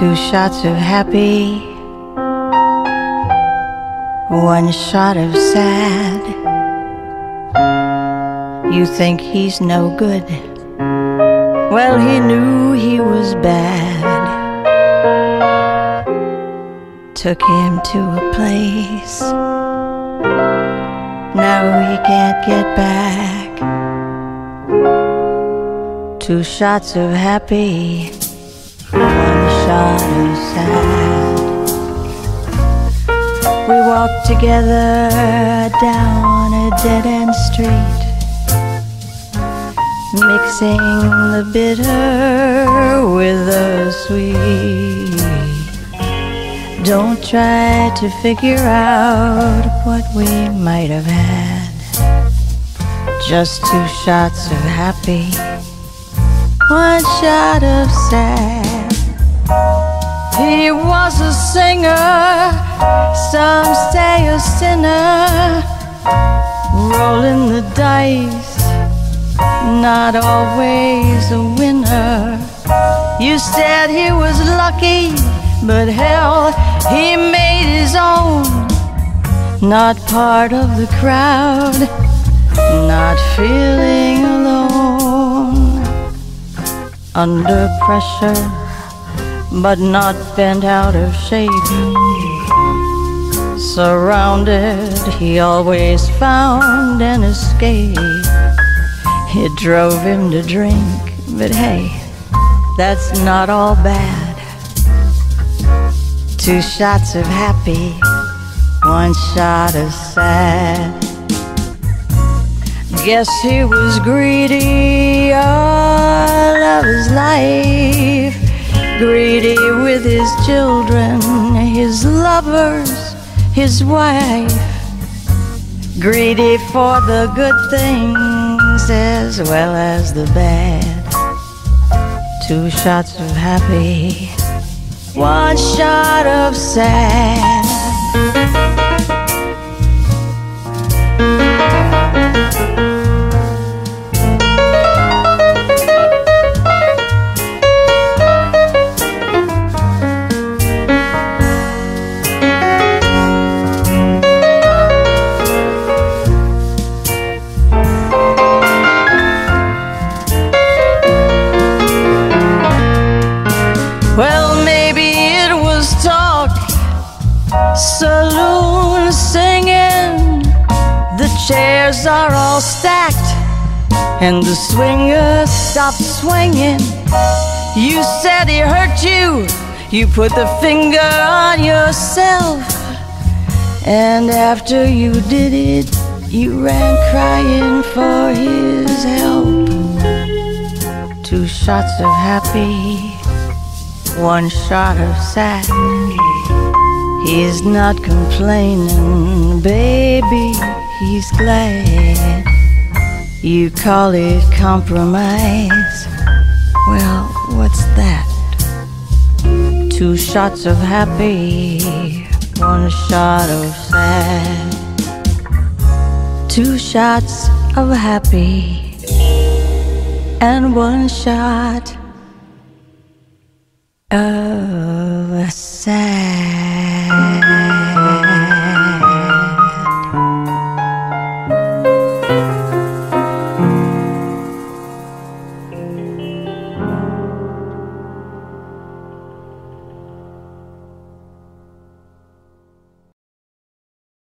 Two shots of happy, one shot of sad. You think he's no good? Well, he knew he was bad. Took him to a place. Now he can't get back. Two shots of happy, walked together down a dead end street mixing the bitter with the sweet. Don't try to figure out what we might have had. Just two shots of happy, one shot of sad. He was a singer, some say a sinner, rolling the dice not always a winner. You said he was lucky, but hell, he made his own. Not part of the crowd, not feeling alone. Under pressure, but not bent out of shape. Surrounded, he always found an escape. It drove him to drink, but hey, that's not all bad. Two shots of happy, one shot of sad. Guess he was greedy all of his his children, his lovers, his wife. Greedy for the good things as well as the bad. Two shots of happy, one shot of sad. Saloon singing. The chairs are all stacked, and the swingers stopped swinging. You said he hurt you, you put the finger on yourself. And after you did it, you ran crying for his help. Two shots of happy one shot of sad. He's not complaining, baby, he's glad. You call it compromise. Well, what's that? Two shots of happy, one shot of sad. Two shots of happy, and one shot of sad.